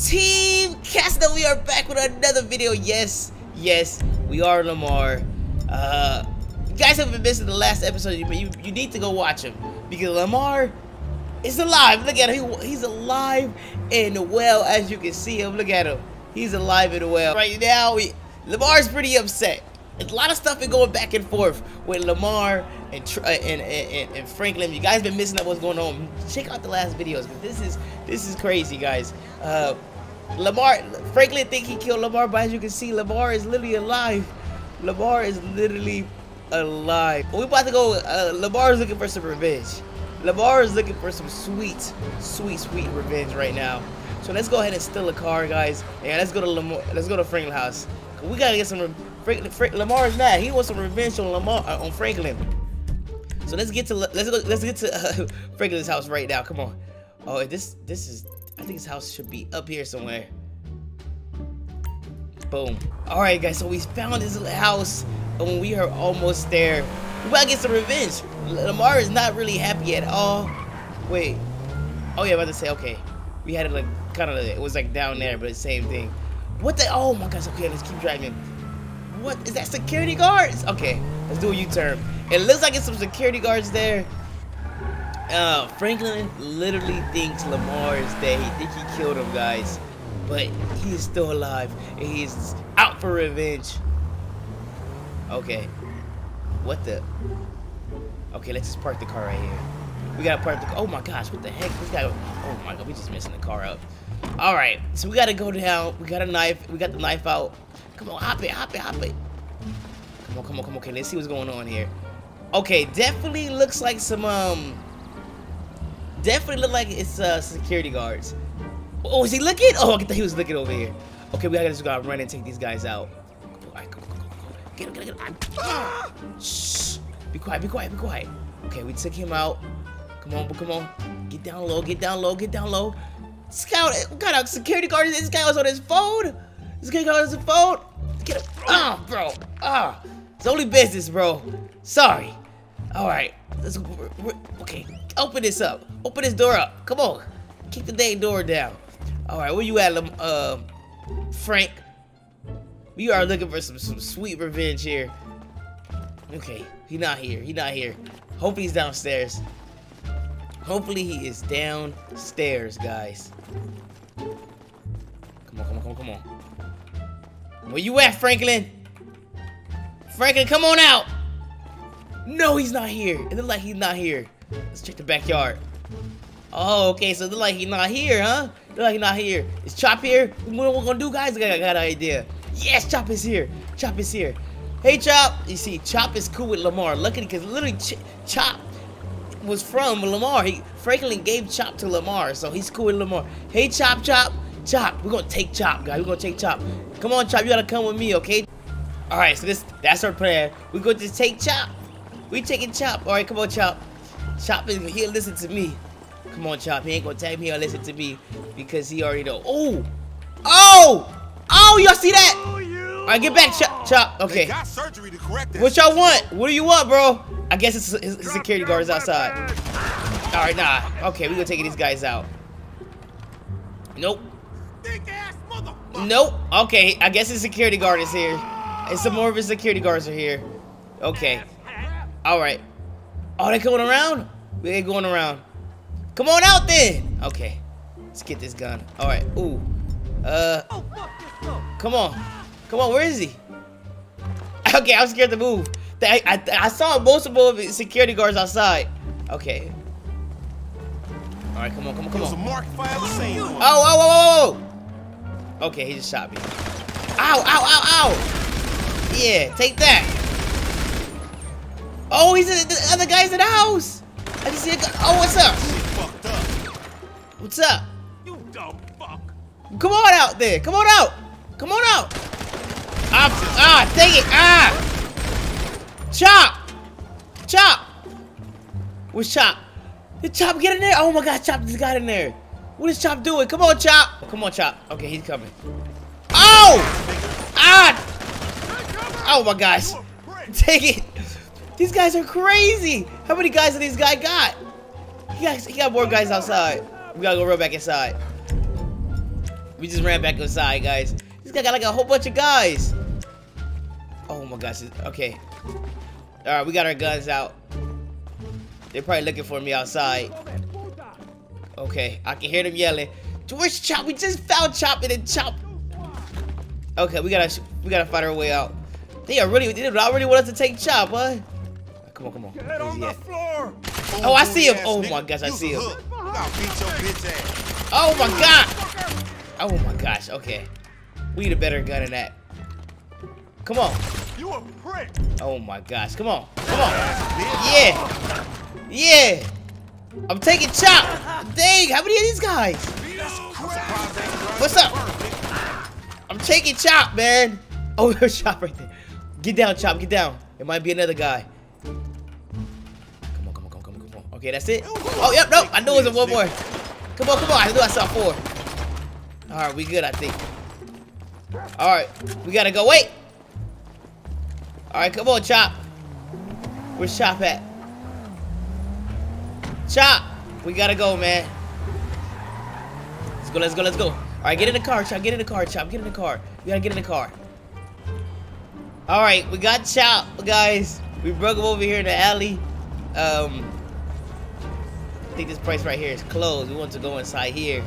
Team Casta, we are back with another video. Yes, yes, we are Lamar. Uh, you guys have been missing the last episode, but you, you need to go watch him because Lamar is alive. Look at him. He, he's alive and well, as you can see him. Look at him. He's alive and well. Right now, we, Lamar's pretty upset. A lot of stuff been going back and forth with Lamar and, and, and, and Franklin. You guys been missing up what's going on. Check out the last videos. This is this is crazy, guys. Uh, Lamar, Franklin think he killed Lamar, but as you can see, Lamar is literally alive. Lamar is literally alive. We about to go. Uh, Lamar is looking for some revenge. Lamar is looking for some sweet, sweet, sweet revenge right now. So let's go ahead and steal a car, guys. And let's go to Lamar. Let's go to Franklin's house. We gotta get some. Franklin, Frank, Lamar's mad. He wants some revenge on Lamar uh, on Franklin. So let's get to let's go let's get to uh, Franklin's house right now. Come on. Oh, this this is I think his house should be up here somewhere. Boom. All right, guys. So we found his house, and we are almost there. We gotta get some revenge. Lamar is not really happy at all. Wait. Oh yeah, I about to say okay. We had it like kind of it was like down there, but the same thing. What the? Oh my gosh. Okay, let's keep driving. What is that? Security guards? Okay, let's do a U-turn. It looks like it's some security guards there. Uh, Franklin literally thinks Lamar is dead. He think he killed him, guys. But he is still alive. And he's out for revenge. Okay. What the? Okay, let's just park the car right here. We gotta park the Oh my gosh, what the heck? We gotta... Oh my god, we just messing the car up. Alright, so we gotta go down. We got a knife. We got the knife out. Come on, hop it, hop it, hop it. Come on, come on, come on. Okay, let's see what's going on here. Okay, definitely looks like some, um... Definitely look like it's uh, security guards. Oh, is he looking? Oh, I thought he was looking over here. Okay, we gotta just gotta run and take these guys out. Get him, get him, get him. Ah! Shh. Be quiet, be quiet, be quiet. Okay, we took him out. Come on, come on. Get down low, get down low, get down low. Scout, kind of security guard this guy was on his phone? This guy on his phone? Get him. Ah, oh, bro. Ah. It's only business, bro. Sorry. All right. Let's okay. Open this up. Open this door up. Come on. Kick the dang door down. All right. Where you at, uh, Frank? We are looking for some some sweet revenge here. Okay. He not here. He not here. Hopefully he's downstairs. Hopefully he is downstairs, guys. Come on, come on, come on, come on. Where you at, Franklin? Franklin, come on out. No, he's not here. It looks like he's not here. Let's check the backyard. Oh, okay, so it looks like he's not here, huh? It Look like he's not here. Is Chop here? What we gonna do, guys? I got, I got an idea. Yes, Chop is here. Chop is here. Hey, Chop. You see, Chop is cool with Lamar. Luckily, because literally, Ch Chop was from Lamar. He Franklin gave Chop to Lamar, so he's cool with Lamar. Hey, Chop, Chop, Chop. We're gonna take Chop, guys. We're gonna take Chop. Come on, Chop. You gotta come with me, okay? All right. So this that's our plan. We're gonna just take Chop. We taking Chop. All right. Come on, Chop. Chop is he'll listen to me. Come on, Chop. He ain't gonna tag me or listen to me because he already know. Oh, oh, oh! Y'all see that? All right, get back, Chop. Chop. Okay. What y'all want? What do you want, bro? I guess it's his, his security guards outside. All right, nah. Okay, we gonna take these guys out. Nope. Nope. Okay, I guess his security guard is here. And some more of his security guards are here. Okay. All right. Oh, they coming around? We ain't going around. Come on out then. Okay. Let's get this gun. All right. Ooh. Uh. Come on. Come on. Where is he? Okay, I'm scared to move. I, I, I saw multiple security guards outside. Okay. All right, come on, come on, come on. Oh, oh, oh, oh, oh, Okay, he just shot me. Ow, ow, ow, ow. Yeah, take that. Oh, he's in, the other guy's in the house. I just see a guy. Oh, what's up? What's up? You dumb fuck. Come on out there. Come on out. Come on out. Ah, ah, take it. Ah. Chop! Chop! Where's Chop? Did Chop get in there? Oh my god, Chop just got in there. What is Chop doing? Come on, Chop! Come on, Chop. Okay, he's coming. Oh! Ah! Oh my gosh. Take it. These guys are crazy. How many guys have these guy got? He got, he got more guys outside. We gotta go run back inside. We just ran back inside, guys. This guy got like a whole bunch of guys. Oh my gosh. Okay. All right, we got our guns out. They're probably looking for me outside. Okay, I can hear them yelling. Where's Chop? We just found Chop and then Chop. Okay, we gotta we gotta find our way out. They are really they already want us to take Chop, huh? Come on, come on. Get on the floor. Oh, I see him. Oh my gosh, I see him. Oh my god. Oh my gosh. Okay, we need a better gun than that. Come on. You a prick. Oh my gosh. Come on. Come on. Yeah. Yeah. I'm taking Chop. Dang, how many of these guys? What's up? I'm taking Chop, man. Oh, there's Chop right there. Get down, Chop. Get down. It might be another guy. Okay, that's it. Oh, yep, nope. I knew it was one more. Come on, come on. I knew I saw four. All right, we good, I think. All right, we gotta go. Wait. All right, come on, Chop. Where's Chop at? Chop, we gotta go, man. Let's go, let's go, let's go. All right, get in the car, Chop. Get in the car, Chop. Get in the car. We gotta get in the car. All right, we got Chop, guys. We broke him over here in the alley. Um, think this place right here is closed. We want to go inside here.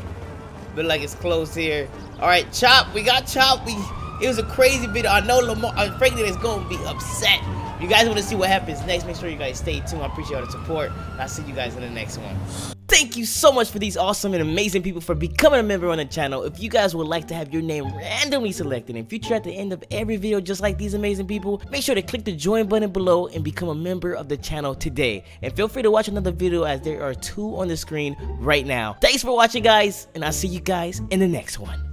Look like it's closed here. All right, Chop. We got Chop. We it was a crazy video. I know Lamar. Uh, I'm afraid that it's gonna be upset. If you guys want to see what happens next, make sure you guys stay tuned. I appreciate all the support. I'll see you guys in the next one. Thank you so much for these awesome and amazing people for becoming a member on the channel. If you guys would like to have your name randomly selected and featured at the end of every video just like these amazing people, make sure to click the join button below and become a member of the channel today. And feel free to watch another video as there are two on the screen right now. Thanks for watching guys and I'll see you guys in the next one.